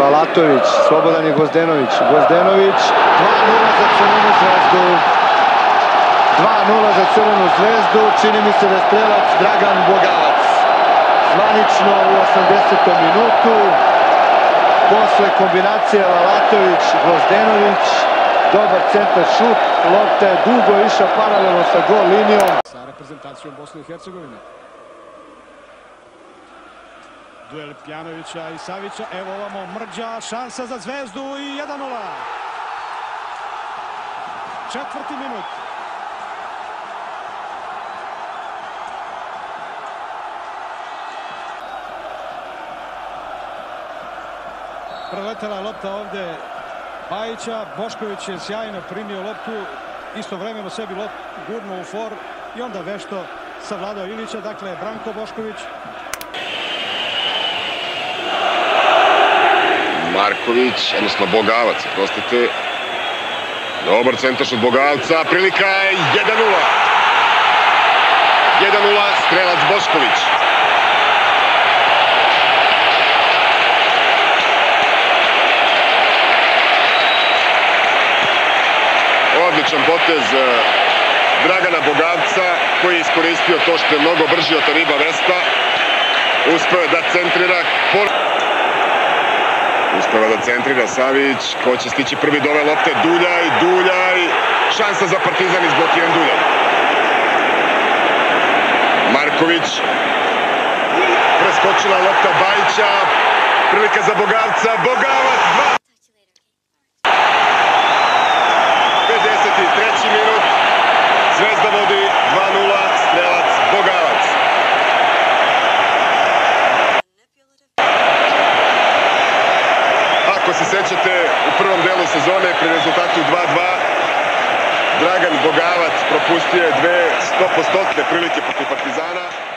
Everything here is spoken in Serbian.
Lalatović, slobodan je Gozdenović. Gozdenović, 2-0 za Crvenu zvezdu. 2-0 za Crvenu zvezdu, čini mi se da je strelac Dragan Bogavac. Zvanično u 80. minutu, posle kombinacije Lalatović-Gozdenović, dobar centar šut, lopta je dugo išla paralelno sa gol linijom. sa reprezentacijom Bosne i Hercegovine. Duel Pjanovića i Savića. Evo ovamo Mrđa, šansa za zvezdu i 1-0. Četvrti minut. Preletela lopta ovde Bajića. Bošković je sjajno primio loptu. Istovremeno sebi loptu gurno u for i onda vešto savladao Ilića. Dakle, Branko Bošković Marković, odnosno Bogavac, prostite. Dobar centraš od Bogavca, prilika je 1-0. 1-0, strelac Bošković. Odličan potez eh, Dragana Bogavca koji je iskoristio to što je mnogo brži od Tariba Vesta. Uspeo je da centrira. Uspeva da centrira Savić, ko će stići prvi do ove lopte, Duljaj, Duljaj, šansa za Partizan izblokiran Duljaj. Marković, preskočila lopta Bajića, prilika za Bogavca, Bogavac, 2. 53. minut, Zvezda vodi 2-0, strelac Bogavac. Ako se sećate, u prvom delu sezone pri rezultatu 2-2 Dragan Bogavac propustio je dve 100% prilike protiv Partizana.